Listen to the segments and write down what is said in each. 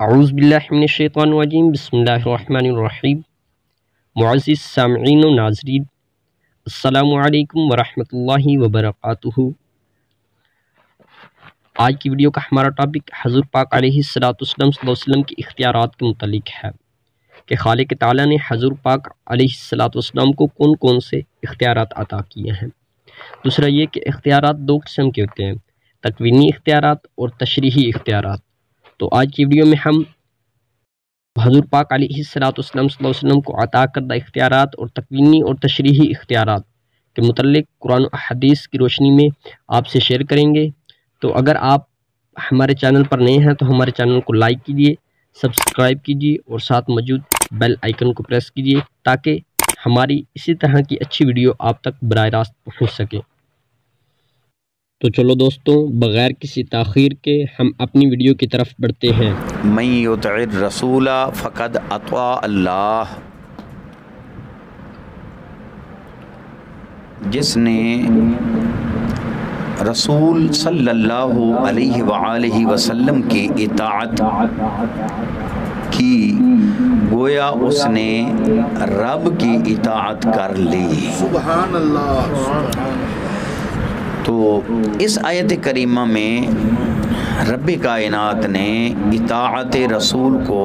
आउज़बिल्लिमिनशैतानरजीम बसमीम मुआज़ सामीन नाजरीन अल्लाम वरहमतुल्लाहि वबरकातुहू आज की वीडियो का हमारा टॉपिक हज़ूर पाक अलैहिस्सलाम के इख्तियार के मुतलिक है, कि खालिक ताला ने हज़ूर पाक अलैहिस्सलाम को कौन कौन से इख्तियार अता किए हैं। दूसरा ये कि इख्तियार दो किस्म के होते हैं, तकवीनी इख्तियार और तशरीही इख्तियार तो आज की वीडियो में हम हजूर पाक वसल्लम को अता करदा इख्तियार और तकवीनी और तशरीही इख्तियार के मतलब कुरान हदीस की रोशनी में आपसे शेयर करेंगे। तो अगर आप हमारे चैनल पर नए हैं तो हमारे चैनल को लाइक कीजिए, सब्सक्राइब कीजिए और साथ मौजूद बेल आइकन को प्रेस कीजिए ताकि हमारी इसी तरह की अच्छी वीडियो आप तक बर रास्त पहुँच सके। तो चलो दोस्तों बग़ैर किसी तखीर के हम अपनी वीडियो की तरफ़ बढ़ते हैं। मई रसूला फ़कद अतवा अल्लाह। जिसने रसूल सल्लल्लाहु अलैहि वसल्लम की इतात की गोया उसने रब की इतात कर ली। सुबहान अल्लाह तो इस आयत करीमा में रब कायनात ने इतात रसूल को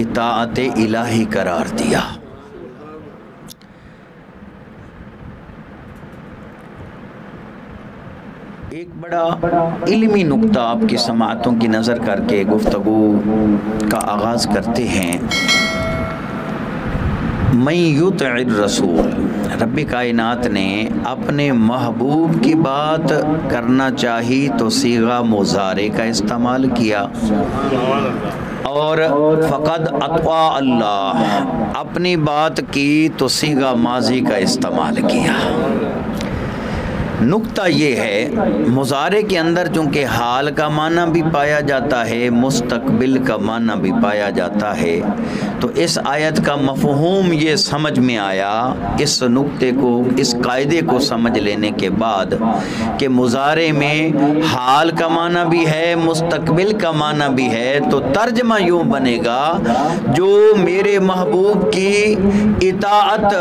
इतात इलाही करार दिया। एक बड़ा इल्मी नुक्ता आपकी समातों की नज़र करके गुफ्तु का आगाज़ करते हैं। मई युत रसूल। रब कायनात ने अपने महबूब की बात करना चाही तो सीगा मुजारे का इस्तेमाल किया। और फ़कद अतवा अल्लाह, अपनी बात की तो सीगा माजी का इस्तेमाल किया। नुक्ता ये है, मुजारे के अंदर चूँकि हाल का माना भी पाया जाता है, मुस्तकबिल का माना भी पाया जाता है तो इस आयत का मफहूम ये समझ में आया, इस नुक्ते को, इस कायदे को समझ लेने के बाद कि मुजारे में हाल का माना भी है, मुस्तकबिल का माना भी है तो तर्जमा यूँ बनेगा, जो मेरे महबूब की इतात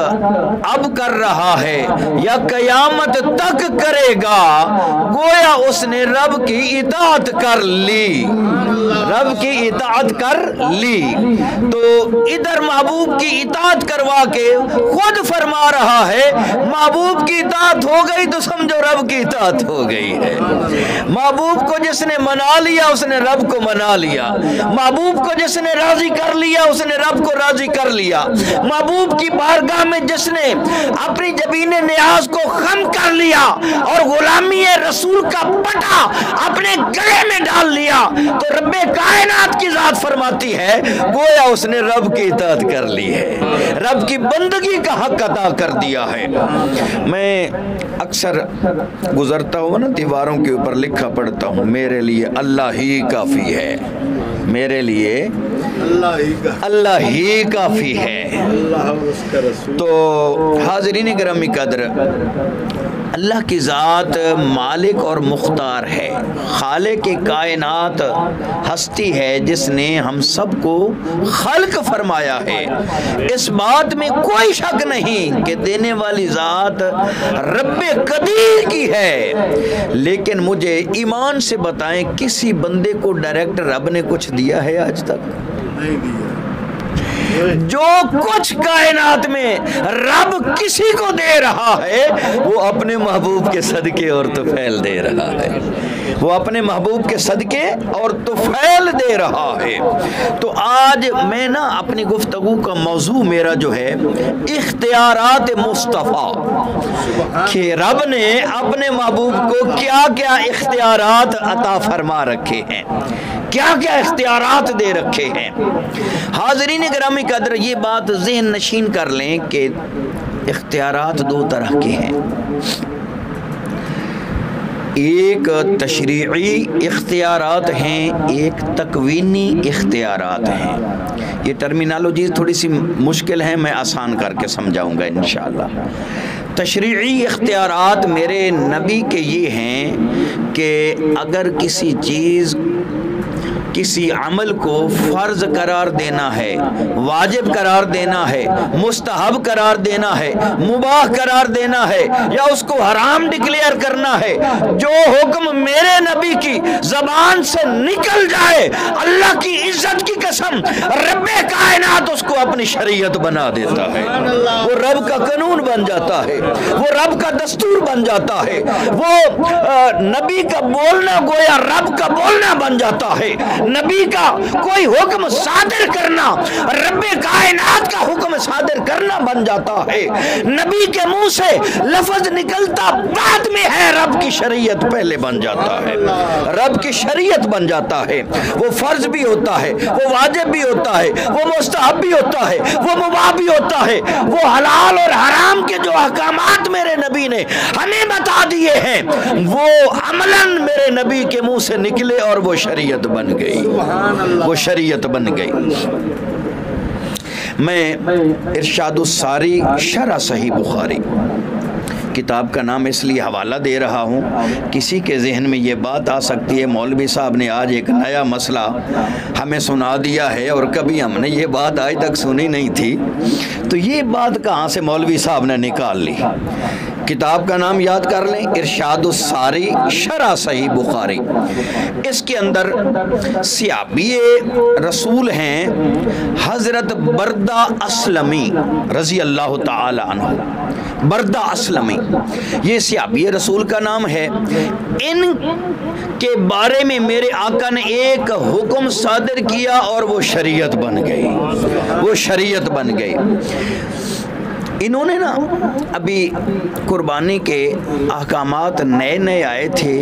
अब कर रहा है या कयामत तक करेगा, गोया उसने रब की इतात कर ली। रब की इतात कर ली। तो इधर महबूब की इतात करवा के खुद फरमा रहा है, महबूब की इतात हो गई तो समझो रब की इतात हो गई है। महबूब को जिसने मना लिया, उसने रब को मना लिया। महबूब को जिसने राज़ी कर लिया, उसने रब को राज़ी कर लिया। महबूब की बारगाह में जिसने अपनी जबीन न्याज को खम कर लिया और गुलामी रसूल का पटा अपने गले में डाल लिया तो रब कायनात की जात फरमाती है, गोया उसने रब की इतात कर ली है। रब की बंदगी का हक अदा कर दिया है। मैं अक्सर गुजरता हूँ ना दीवारों के ऊपर लिखा पढ़ता हूँ मेरे लिए अल्लाह ही काफ़ी है। मेरे लिए अल्लाह ही काफ़ी है। तो हाजरीन ग्रामी कदर अल्लाह की ज़ात मालिक और मुख्तार है। खाले के कायनात हस्ती है जिसने हम सबको खल्क फरमाया है। इस बात में कोई शक नहीं कि देने वाली ज़ात रब कदीर की है। लेकिन मुझे ईमान से बताएँ, किसी बंदे को डायरेक्ट रब ने कुछ दिया है आज तक? नहीं दिया। जो कुछ कायनात में रब किसी को दे रहा है, वो अपने महबूब के सदके और तो फैल दे रहा है। वो अपने महबूब के सदके और तो फैल दे रहा है। तो आज मैं ना अपनी गुफ्तगु का मौजू मेरा जो है, इख्तियारात मुस्तफ़ा, कि रब ने अपने महबूब को क्या क्या इख्तियारात अता फरमा रखे हैं क्या क्या इख्तियारात दे रखे हैं। हाजरीन ग्रामी कदर, ये बात जहन नशीन कर लें कि इख्तियारात दो तरह के हैं। एक तशरी इख्तियार हैं, एक तकवीनी इख्तियारत हैं। ये टर्मिनोलॉजी थोड़ी सी मुश्किल है, मैं आसान करके समझाऊँगा इन तशरी इख्तियार मेरे नबी के ये हैं कि अगर किसी चीज़ किसी अमल को फ़र्ज़ करार देना है, वाजिब करार देना है, मुस्तहब करार देना है, मुबाह करार देना है, या उसको हराम डिक्लेयर करना है, जो हुक्म मेरे नबी की जबान से निकल जाए, अल्लाह की इज़्ज़त की कसम रब कायनात उसको अपनी शरीयत बना देता है। वो रब का कानून बन जाता है, वो रब का दस्तूर बन जाता है, वो नबी का बोलना गोया रब का बोलना बन जाता है नबी का कोई हुक्म सादर करना रब कायनात का हुक्म सादर करना बन जाता है। नबी के मुँह से लफज निकलता बाद में है, रब की शरीयत पहले बन जाता है। रब की शरीयत बन जाता है। वो फ़र्ज़ भी होता है, वो वाजिब भी होता है, वो मुस्तहब भी होता है, वो मुबाह भी होता है। वो हलाल और हराम के जो अहकाम मेरे नबी ने हमें बता दिए हैं, वो अमलन मेरे नबी के मुँह से निकले और वो शरीयत बन गई। वो शरीयत बन गई। मैं इरशाद सारी शरा सही बुखारी। किताब का नाम इसलिए हवाला दे रहा हूँ, किसी के जहन में ये बात आ सकती है, मौलवी साहब ने आज एक नया मसला हमें सुना दिया है और कभी हमने ये बात आज तक सुनी नहीं थी। तो ये बात कहाँ से मौलवी साहब ने निकाल ली? किताब का नाम याद कर लें, इरशाद सारी शरा सही बुखारी। इसके अंदर सियाबी रसूल हैं, हज़रत बरदा असलमी रज़ी अल्लाह तु बरदा असलमी, ये सियाबी रसूल का नाम है। इन के बारे में मेरे आका ने एक हुक्म सादर किया और वो शरीयत बन गई। वो शरीयत बन गई। इन्होंने ना अभी कुर्बानी के अहकाम नए नए आए थे।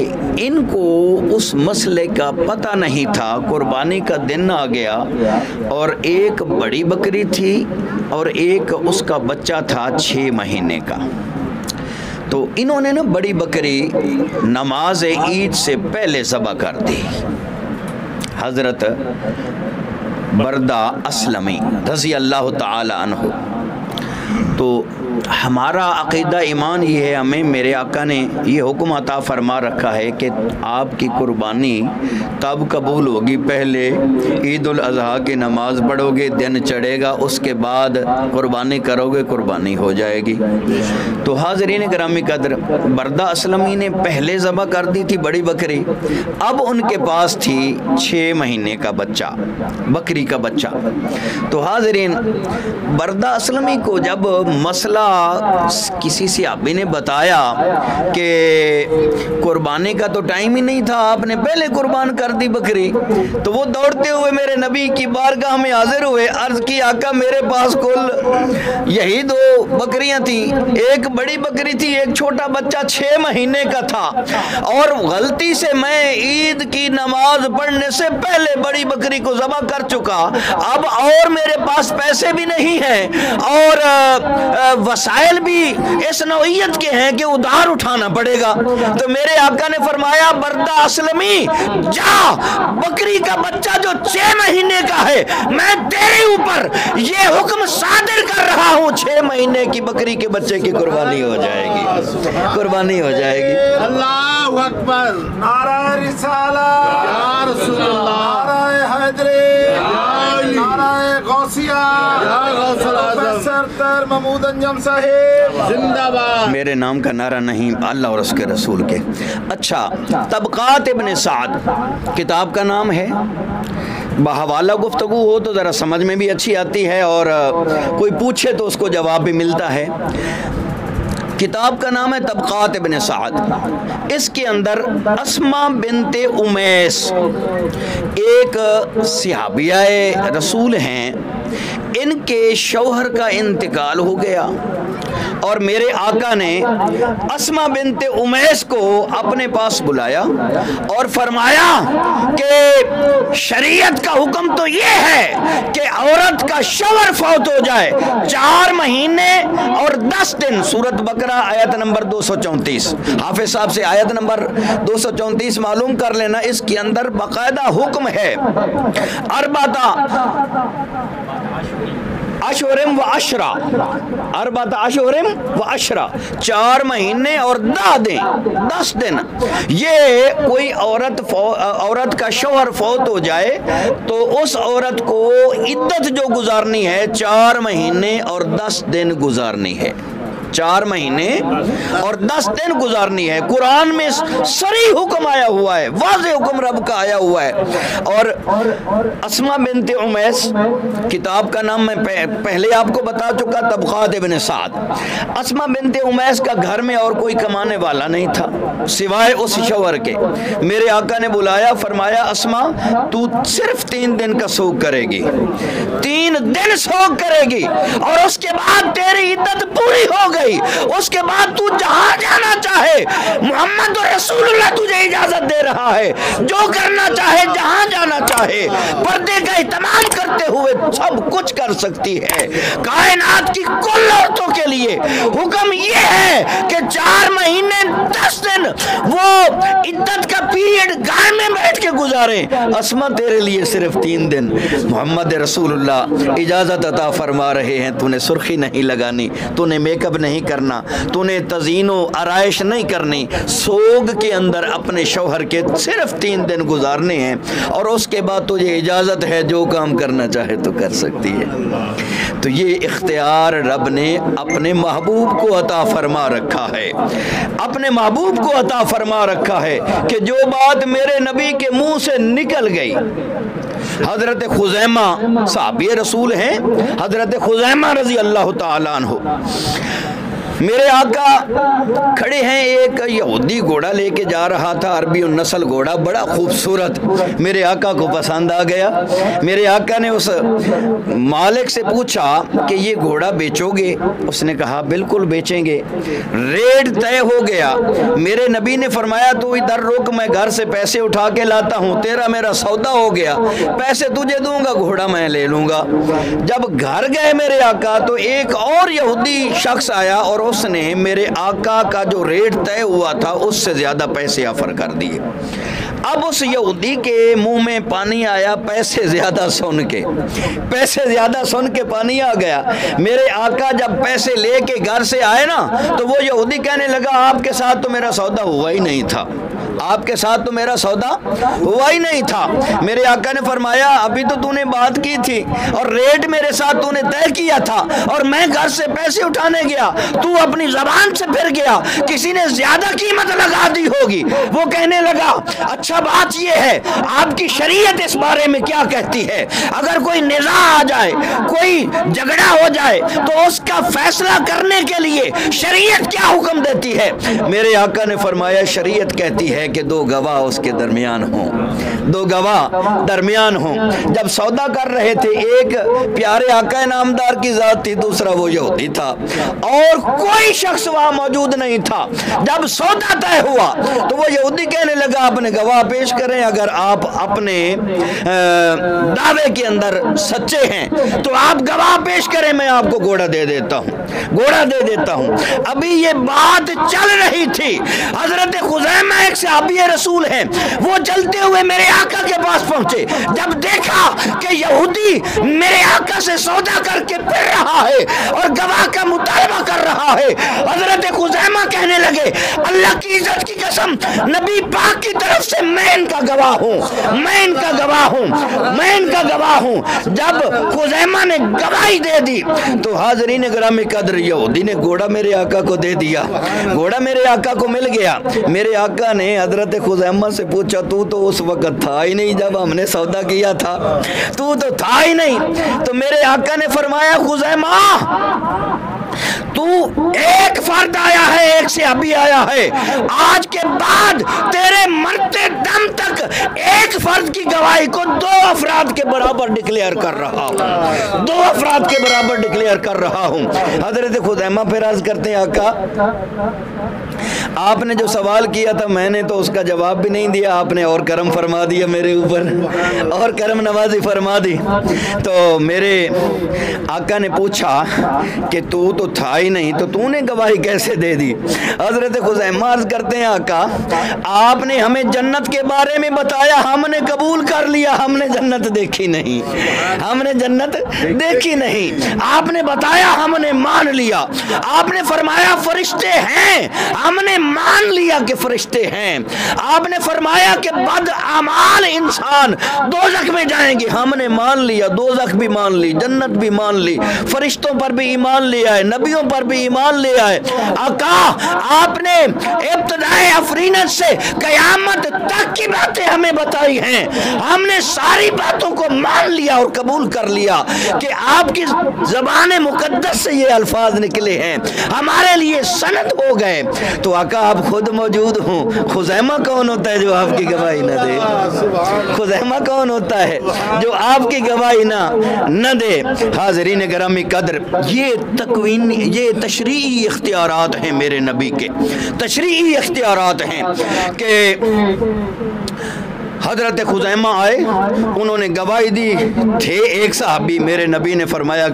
इनको उस मसले का पता नहीं था। कुर्बानी का दिन आ गया और एक बड़ी बकरी थी और एक उसका बच्चा था छः महीने का। तो इन्होंने ना बड़ी बकरी नमाज़ ईद से पहले ज़बह कर दी। हज़रत बरदा असलमी रज़ी अल्लाह तु तो हमारा अकीदा ईमान ये है, हमें मेरे आका ने ये हुक्म अता फरमा रखा है कि आपकी कुर्बानी तब कबूल होगी पहले ईद अज़हा की नमाज़ पढ़ोगे, दिन चढ़ेगा, उसके बाद कुर्बानी करोगे, कुर्बानी हो जाएगी। तो हाजरीन ग्रामी कदर, बरदा असलमी ने पहले ज़बह कर दी थी बड़ी बकरी, अब उनके पास थी छः महीने का बच्चा, बकरी का बच्चा। तो हाजरीन, बरदा असलमी को जब मसला किसी से अभी ने बताया कि कुर्बानी का तो टाइम ही नहीं था, आपने पहले कुर्बान कर दी बकरी। तो वो दौड़ते हुए मेरे नबी की बारगाह में हाजिर हुए, अर्ज़ की आका मेरे पास कुल यही दो बकरियाँ थी। एक बड़ी बकरी थी, एक छोटा बच्चा छह महीने का था। और गलती से मैं ईद की नमाज़ पढ़ने से पहले बड़ी बकरी को जमा कर चुका। अब और मेरे पास पैसे भी नहीं है। और वसाइल भी इस नौीयत के हैं कि उधार उठाना पड़ेगा। तो मेरे आका ने फरमाया बरदा असलमी जा बकरी का बच्चा जो छह महीने का है मैं तेरे ऊपर ये हुक्म सादिर कर रहा हूँ छह महीने की बकरी के बच्चे की कुर्बानी हो जाएगी कुर्बानी हो जाएगी। अल्लाह अकबर। नारा रिसाला। नारा हैदरी। मेरे नाम का नारा नहीं अल्लाह और उसके रसूल के। अच्छा तबकात इबन साद। किताब का नाम है। बहवाला गुफ्तु हो तो ज़रा समझ में भी अच्छी आती है और कोई पूछे तो उसको जवाब भी मिलता है। किताब का नाम है तबक़ात बिन साद। इसके अंदर असमा बिनते उमेस, एक सिहाबिया रसूल हैं, इनके शौहर का इंतकाल हो गया। और मेरे आका ने असमा बिनते उमैस को अपने पास बुलाया और फरमाया कि शरीयत का हुक्म तो ये है कि औरत का शवर फौत हो जाए। चार महीने और दस दिन। सूरत बकरा, आयत नंबर दो सौ चौंतीस। हाफिज साहब से आयत नंबर दो सौ चौंतीस मालूम कर लेना, इसके अंदर बाकायदा हुक्म है। अरबाता अशोरम व अशरा। अरबत अशोरम व अशरा। चार महीने और दह दिन, दस दिन। ये कोई औरत औरत का शोहर फौत हो जाए तो उस औरत को इद्दत जो गुजारनी है, चार महीने और दस दिन गुजारनी है। चार महीने और दस दिन गुजारनी है। कुरान में सरी हुक्म आया हुआ है, वाज हुक्म रब का आया हुआ है। और असमा बिनते उमैस, किताब का नाम मैं पहले आपको बता चुका तबकात इबन साद। असमा बिनते उमैस का घर में और कोई कमाने वाला नहीं था, सिवाय उस शवर के। मेरे आका ने बुलाया, फरमाया, असमा, तू सिर्फ़ तीन दिन का सोख करेगी। तीन दिन सोख करेगी और उसके बाद तेरी इद्दत पूरी हो गई गई। उसके बाद तू जहाँ जाना चाहे, मोहम्मद रसूलुल्लाह तुझे इजाज़त दे रहा है। जो करना चाहे, जहाँ जाना चाहे, पर्दे का इतमाम करते हुए सब कुछ कर सकती है। कायनात की कुल औरतों के लिए हुक्म ये है कि चार महीने, दस दिन वो इद्दत का पीरियड घर में बैठ के गुजारे। असमा तेरे लिए सिर्फ़ तीन दिन। मोहम्मद रसूलुल्लाह इजाज़त अता फरमा रहे हैं, तूने सुर्खी नहीं लगानी, तूने मेकअप नहीं नहीं करना, तूने तजीनो आरइश नहीं करनी। सोग के अंदर अपने शोहर के सिर्फ़ तीन दिन गुजारने हैं और उसके बाद तुझे इजाज़त है, जो काम करना चाहे तो कर सकती है। तो ये इख्तियार रब ने अपने महबूब को अता फरमा रखा है। अपने महबूब को अता फरमा रखा है कि जो बात मेरे नबी के मुँह से निकल गई। हज़रत खुजैमा, साहब ये रसूल हैं, हज़रत खुजैमा रज़ी अल्लाह तु मेरे आका खड़े हैं, एक यहूदी घोड़ा लेके जा रहा था, अरबी नस्ल घोड़ा, बड़ा खूबसूरत। मेरे आका को पसंद आ गया। मेरे आका ने उस मालिक से पूछा कि ये घोड़ा बेचोगे? उसने कहा, बिल्कुल बेचेंगे। रेट तय हो गया। मेरे नबी ने फरमाया, तू इधर रुक, मैं घर से पैसे उठा के लाता हूँ। तेरा मेरा सौदा हो गया। पैसे तुझे दूँगा, घोड़ा मैं ले लूँगा। जब घर गए मेरे आका तो एक और यहूदी शख्स आया और उसने मेरे आका का जो रेट तय हुआ था, उससे ज़्यादा पैसे ऑफ़र कर दिए। अब उस यहूदी के मुँह में पानी आया, पैसे ज़्यादा सुन के। पैसे ज़्यादा सुन के पानी आ गया। मेरे आका जब पैसे लेके घर से आए ना तो वो यहूदी कहने लगा, आपके साथ तो मेरा सौदा हुआ ही नहीं था। आपके साथ तो मेरा सौदा हुआ ही नहीं था। मेरे आका ने फरमाया, अभी तो तूने बात की थी और रेट मेरे साथ तूने तय किया था और मैं घर से पैसे उठाने गया। तू अपनी जबान से फिर गया। किसी ने ज़्यादा कीमत लगा दी होगी। वो कहने लगा अच्छा बात यह है, आपकी शरीयत इस बारे में क्या कहती है? अगर कोई निजा आ जाए, कोई झगड़ा हो जाए तो उसका फैसला करने के लिए शरीयत क्या हुक्म देती है? मेरे आका ने फरमाया, शरीयत कहती है कि दो गवाह उसके दरमियान हों। दो गवाह दरमियान हों। जब सौदा कर रहे थे, एक प्यारे आका नामदार की जात थी, दूसरा वो यहूदी था। और कोई शख्स वहाँ मौजूद नहीं था। जब सौदा तय हुआ तो वो यहूदी कहने लगा, अपने गवाह पेश करें, अगर आप अपने दावे के अंदर सच्चे हैं तो आप गवाह पेश करें, मैं आपको घोड़ा दे देता हूँ। घोड़ा दे देता हूँ। अभी ये बात चल रही थी। हज़रत खुजैमा एक सहाबी रसूल हैं। वो जलते हुए मेरे आका के पास पहुँचे। जब देखा कि यहूदी मेरे आका से सौदा करके फिर रहा है और गवाह का मुतालबा कर रहा है, हज़रत खुजैमा कहने लगे, अल्लाह की इज़्ज़त की कसम, नबी पाक की तरफ़ से मैं इनका गवाह हूँ, मैं इनका गवाह हूँ, मैं इनका गवाह हूँ। जब खुजैमा ने गवाही दे दी तो हाजरीन ग्रामी कदर, यहूदी ने घोड़ा मेरे आका को दे दिया। घोड़ा मेरे आका को मिल गया। मेरे आका ने हज़रत खुजैमा से पूछा, तू तो उस वक्त था ही नहीं जब हमने सौदा किया था। तू तो था ही नहीं। तो मेरे आका ने फरमाया खुजैमा तू एक फर्द आया है, एक से अभी आया है। आज के बाद तेरे मरते दम तक एक फर्द की गवाही को दो अफराद के बराबर डिक्लेयर कर रहा हूँ। दो अफराद के बराबर डिक्लेयर कर रहा हूँ। हज़रत खुदैमा फिर करते हैं, आका। आपने जो सवाल किया था, मैंने तो उसका जवाब भी नहीं दिया। आपने और करम फरमा दिया मेरे ऊपर, और करम नवाजी फरमा दी। तो मेरे आका ने पूछा कि तू तो था ही नहीं तो तूने गवाही कैसे दे दी? हज़रत खुजैमाज करते हैं आका, आपने हमें जन्नत के बारे में बताया, हमने कबूल कर लिया, हमने जन्नत देखी नहीं। हमने जन्नत देखी नहीं। आपने बताया, हमने मान लिया। आपने फरमाया, फरिश्ते हैं। हमने मान लिया कि फरिश्ते हैं। आपने फरमाया कि बद अमाल इंसान दो में जाएँगे। हमने मान लिया दो भी मान ली, जन्नत भी मान ली, फरिश्तों पर भी ईमान लिया है नबियों पर भी ईमान लिया है आका आपने इब्तदाए अफरीनत से कयामत तक की बातें हमें बताई हैं। हमने सारी बातों को मान लिया और कबूल कर लिया कि आपकी जबान मुकद्दस से ये अल्फाज निकले हैं। हमारे लिए सनद हो गए। तो आका आप खुद मौजूद हों। खुजैमा कौन होता है जो आपकी गवाही न दे? खुजैमा कौन होता है जो आपकी गवाही ना, न दे? हाजरीन गरामी कदर, ये तकवीन ये तशरी इख्तियार हैं मेरे नबी के। तशरी इख्तियार हैं कि हज़रत खुजैमा आए, उन्होंने गवाही दी, थे एक साहबी, मेरे नबी ने फरमाया,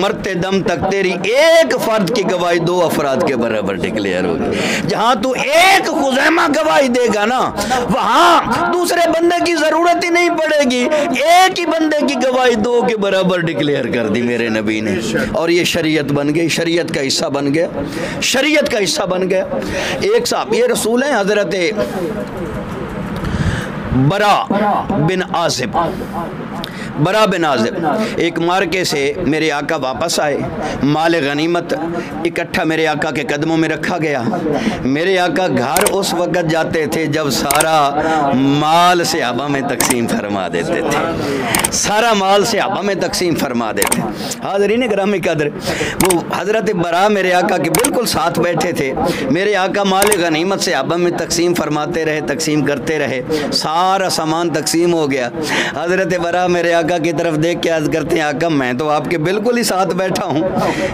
मरते दम तक तेरी एक फर्द की गवाही दो अफराद के बराबर डिक्लेयर होगी। जहाँ तू एक खुजैमा गवाही देगा ना, वहाँ दूसरे बंदे की ज़रूरत ही नहीं पड़ेगी। एक ही बंदे की गवाही दो के बराबर डिक्लेयर कर दी मेरे नबी ने। और ये शरीयत बन गई, शरीयत का हिस्सा बन गया, शरीयत का हिस्सा बन गया। एक साहब, ये रसूल हैं हज़रत बरा बिन आसिफ बरा बिन आजिब एक मार्के से मेरे आका वापस आए। माल गनीमत इकट्ठा मेरे आका के कदमों में रखा गया। मेरे आका घर उस वक़्त जाते थे जब सारा माल से आबा में तकसीम फरमा देते थे। सारा माल से आबा में तकसीम फरमा देते हाजरीन ग्राम कदर, वो हज़रत बरा मेरे आका के बिल्कुल साथ बैठे थे। मेरे आका माल गनीमत से आबा में तकसीम फरमाते रहे, तकसीम करते रहे। सारा सामान तकसीम हो गया। हज़रत बरा मेरे आका की तरफ़ देख के अर्ज़ करते हैं आका मैं तो आपके बिल्कुल ही साथ बैठा हूँ,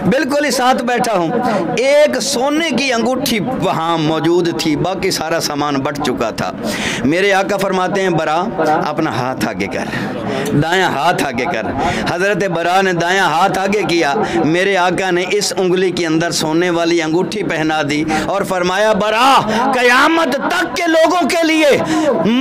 बिल्कुल ही साथ बैठा हूँ। एक सोने की अंगूठी वहाँ मौजूद थी, बाकी सारा सामान बट चुका था। मेरे आका फरमाते हैं, बरा, अपना हाथ आगे कर। दायां हाथ आगे कर। हज़रत बरा ने दाया हाथ आगे किया। मेरे आका ने इस उंगली के अंदर सोने वाली अंगूठी पहना दी और फरमाया, बरा, कयामत तक के लोगों के लिए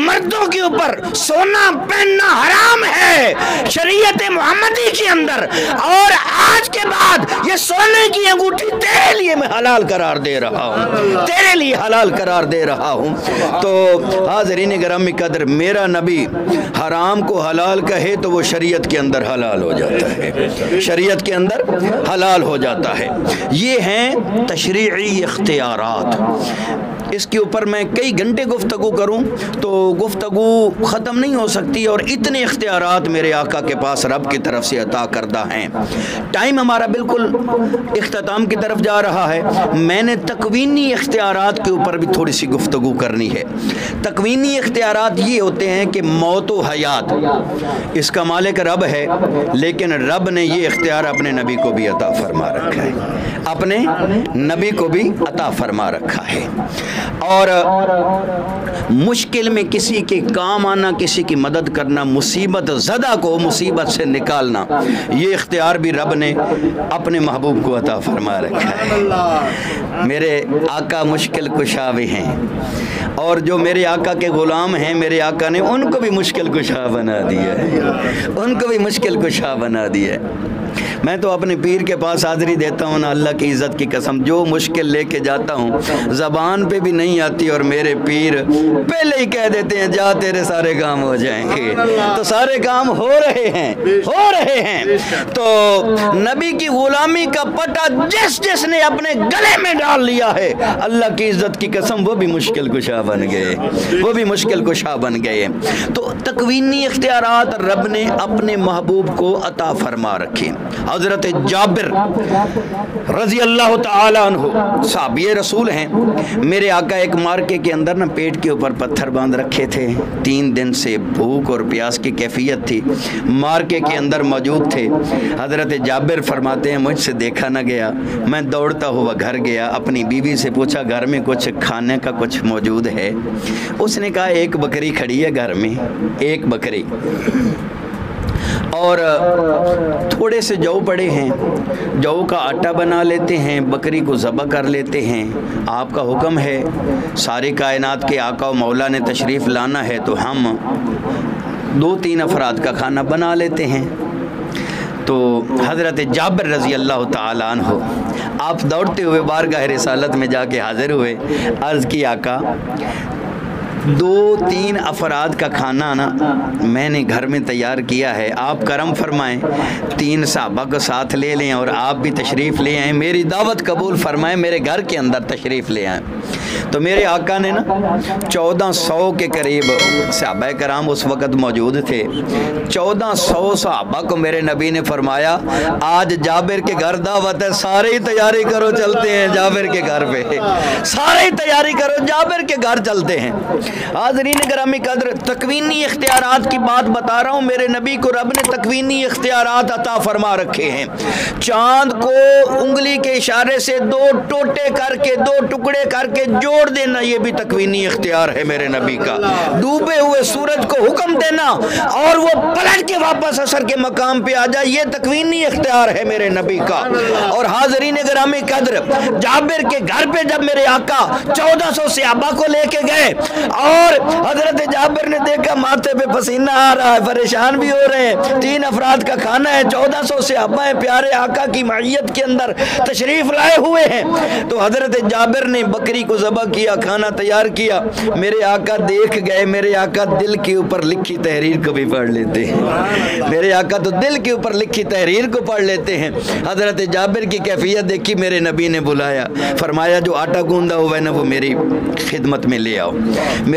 मर्दों के ऊपर सोना पहनना हराम है शरीयत मोहम्मदी के अंदर। और आज के बाद ये सोने की अंगूठी तेरे लिए मैं हलाल करार दे रहा हूँ। तेरे लिए हलाल करार दे रहा हूँ। तो हाजरीन ग्रामी कदर, मेरा नबी हराम को हलाल कहे तो वो शरीयत के अंदर हलाल हो जाता है। शरीयत के अंदर हलाल हो जाता है। ये हैं तशरी इख्तियारात। इसके ऊपर मैं कई घंटे गुफ्तु करूँ तो गुफ्तु ख़त्म नहीं हो सकती और इतने इख्तियार मेरे आका के पास रब की तरफ़ से अता करदा हैं। टाइम हमारा बिल्कुल अख्ताम की तरफ़ जा रहा है। मैंने तकवीनी इख्तियार के ऊपर भी थोड़ी सी गुफ्तु करनी है। तकवीनी इख्तियार ये होते हैं कि मौत व हयात, इसका मालिक रब है, लेकिन रब ने ये इख्तियार अपने नबी को भी अता फरमा रखा है। अपने नबी को भी अता फरमा रखा है। और मुश्किल में किसी के काम आना, किसी की मदद करना, मुसीबत ज़दा को मुसीबत से निकालना, ये इख्तियार भी रब ने अपने महबूब को अता फरमा रखा है। मेरे आका मुश्किल कुशा भी हैं और जो मेरे आका के ग़ुलाम हैं, मेरे आका ने उनको भी मुश्किल कुशा बना दिया है। उनको भी मुश्किल कुशा बना दिया है। मैं तो अपने पीर के पास हाज़री देता हूँ ना अल्लाह की इज़्ज़त की कसम। जो मुश्किल लेके जाता हूँ, ज़बान पे भी नहीं आती और मेरे पीर पहले ही कह देते हैं, जा, तेरे सारे काम हो जाएँगे। तो सारे काम हो रहे हैं, हो रहे हैं। तो नबी की गुलामी का पटा जिस जिसने अपने गले में डाल लिया है, अल्लाह की इज़्ज़त की कसम, वो भी मुश्किल कुशा बन गए, वो भी मुश्किल कुशा बन गए। तो तकवीनी इख्तियार रब ने अपने महबूब को अता फरमा रखे। हज़रत जाबिर रज़ी अल्लाह साहब, ये रसूल हैं। मेरे आका एक मार्के के अंदर ना पेट के ऊपर पत्थर बाँध रखे थे। तीन दिन से भूख और प्यास की कैफियत थी। मार्के के अंदर मौजूद थे। हज़रत जाबिर फरमाते हैं, मुझसे देखा ना गया। मैं दौड़ता हुआ घर गया। अपनी बीवी से पूछा, घर में कुछ खाने का कुछ मौजूद है? उसने कहा, एक बकरी खड़ी है घर में। एक बकरी। और थोड़े से जौ पड़े हैं। जौ का आटा बना लेते हैं, बकरी को ज़बा कर लेते हैं। आपका हुक्म है, सारे कायनात के आका मौला ने तशरीफ़ लाना है तो हम दो तीन अफराद का खाना बना लेते हैं। तो हज़रत जाबर रज़ी अल्लाह तन हो आप दौड़ते हुए बारगाह रिसालत में जाके हाज़िर हुए। अर्ज़ की आका दो तीन अफराद का खाना ना मैंने घर में तैयार किया है। आप करम फरमाएँ, तीन साहबा को साथ ले लें और आप भी तशरीफ़ ले आएँ। मेरी दावत कबूल फरमाएँ, मेरे घर के अंदर तशरीफ़ ले आएँ। तो मेरे आका ने ना चौदह सौ के करीब सहाबा कराम उस वक़्त मौजूद थे। चौदह सौ सहाबा को मेरे नबी ने फरमाया, आज जाबिर के घर दावत है, सारे ही तैयारी करो, चलते हैं जाबिर के घर पे। सारे ही तैयारी करो, जाबिर के घर चलते हैं। हाजरीन ग्रामी कदर, तकवीनी इख्तियार की बात बता रहा हूँ। मेरे नबी को रब ने तकवीनी इख्तियार अता फरमा रखे हैं। चाँद को उंगली के इशारे से दो टोटे करके, दो टुकड़े करके जोड़ देना, ये भी तकवीनी इख्तियार है मेरे नबी का। डूबे हुए सूरज को हुक्म देना और वो पलट के वापस असर के मकाम पे आ जाए, ये तकवीनी इख्तियार है मेरे नबी का। और हाजरीन ग्रामी कदर, जाबिर के घर पे जब मेरे आका चौदह सौ सियाबा को लेके गए और हज़रत जाबिर ने देखा, माथे पे पसीना आ रहा है, परेशान भी हो रहे हैं। तीन अफराद का खाना है, चौदह सौ से अब्बा प्यारे आका की मैयत के अंदर तशरीफ़ लाए हुए हैं। तो हज़रत जाबिर ने बकरी को जबा किया, खाना तैयार किया। मेरे आका देख गए, मेरे आका दिल के ऊपर लिखी तहरीर को भी पढ़ लेते हैं। मेरे आका तो दिल के ऊपर लिखी तहरीर को पढ़ लेते हैं। हज़रत जाबिर की कैफियत देखी, मेरे नबी ने बुलाया। फरमाया, जो आटा गूंदा हुआ है ना, वो मेरी खिदमत में ले आओ।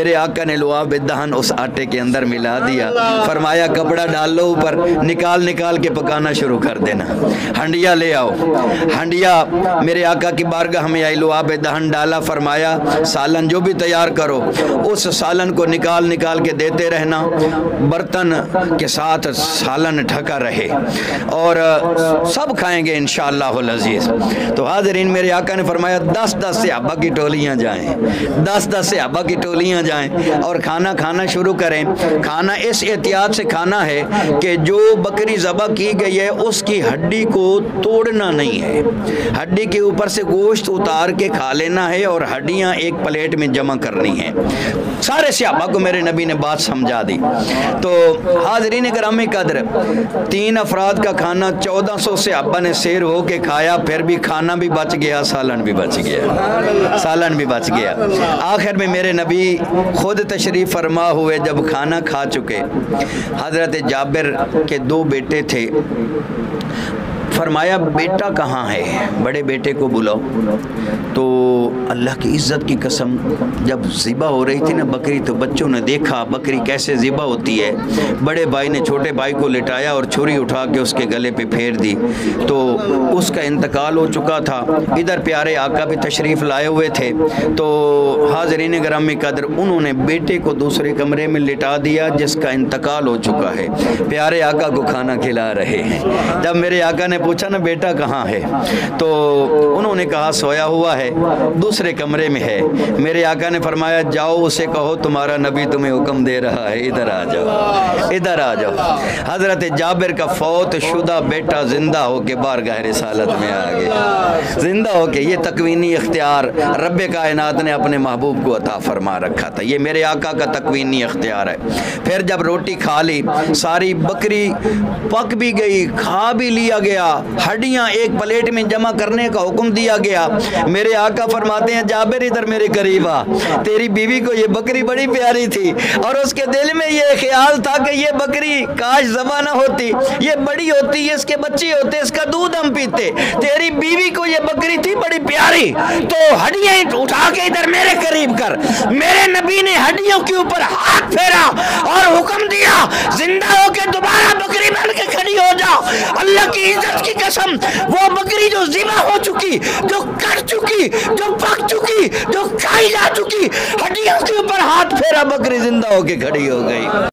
मेरे आका ने लोहा बेदहन उस आटे के अंदर मिला दिया। फरमाया, कपड़ा डाल लो ऊपर, निकाल निकाल के पकाना शुरू कर देना। हंडिया ले आओ। हंडिया, मेरे आका की बारगाह में आई लोहा बेदहन डाला, फरमाया, सालन जो भी तैयार करो, उस सालन को निकाल निकाल के देते रहना। बर्तन के साथ सालन ढका रहे। और सब खाएँगे इन शजीज़ तो हाजरीन, मेरे आका ने फरमाया, दस दस से अब्बा की टोलियाँ जाएँ। दस दस से अब्बा की टोलियाँ जाएँ और खाना खाना शुरू करें। खाना इस एहतियात से खाना है कि जो बकरी ज़बा की गई है, उसकी हड्डी को तोड़ना नहीं है। हड्डी के ऊपर से गोश्त उतार के खा लेना है और हड्डियाँ एक प्लेट में जमा करनी है। सारे सियाबा को मेरे नबी ने बात समझा दी। तो हाजरीन ग्रामी कदर, तीन अफराद का खाना चौदह सौ सियाबा ने शेर हो के खाया, फिर भी खाना भी बच गया, सालन भी बच गया। सालन भी बच गया। आखिर में मेरे नबी खुद तशरीफ़ फरमा हुए जब खाना खा चुके। हज़रत जाबिर के दो बेटे थे। फरमाया, बेटा कहाँ है? बड़े बेटे को बुलाओ। तो अल्लाह की इज़्ज़त की कसम, जब ज़िबा हो रही थी ना बकरी तो बच्चों ने देखा बकरी कैसे ज़िबा होती है। बड़े भाई ने छोटे भाई को लिटाया और छुरी उठा के उसके गले पे फेर दी। तो उसका इंतकाल हो चुका था। इधर प्यारे आका भी तशरीफ़ लाए हुए थे। तो हाजरीन ग्रामी कदर उन्होंने बेटे को दूसरे कमरे में लिटा दिया, जिसका इंतकाल हो चुका है। प्यारे आका को खाना खिला रहे हैं। जब मेरे आका ने पूछा ना, बेटा कहाँ है? तो उन्होंने कहा, सोया हुआ है। दूसरे कमरे में है। मेरे आका ने फरमाया, जाओ, उसे कहो, तुम्हारा नबी तुम्हें हुक्म दे रहा है। इधर आ जाओ। इधर आ जाओ। हज़रत जाबिर का फौत शुदा बेटा ज़िंदा हो के बार गहरे सालत में आ गया। ज़िंदा हो के ये तकवीनी इख्तियार रब कायनात ने अपने महबूब को अता फरमा रखा था। ये मेरे आका का तकवीनी इख्तियार है। फिर जब रोटी खा ली, सारी बकरी पक भी गई, खा भी लिया गया। हड्डियाँ एक प्लेट में जमा करने का हुक्म दिया गया। मेरे आका फरमाते हैं, जाबिर इधर मेरे करीब आ। तेरी बीवी को ये बकरी बड़ी प्यारी थी और उसके दिल में ये ख्याल था कि ये बकरी काश जमा होती। ये बड़ी होती है इसके बच्चे होते, इसका दूध हम पीते। तेरी बीवी को ये बकरी थी बड़ी प्यारी। तो हड्डियाँ उठा के इधर मेरे करीब कर। मेरे नबी ने हड्डियों के ऊपर हाथ फेरा और हुक्म दिया, ज़िंदा होकर दोबारा बकरी बन के खड़ी हो जाओ। अल्लाह की इज़्ज़त की कसम, वो बकरी जो जिबा हो चुकी, जो कर चुकी, जो पक चुकी, जो खाई जा चुकी, हड्डियों के ऊपर हाथ फेरा बकरी ज़िंदा होके खड़ी हो गई।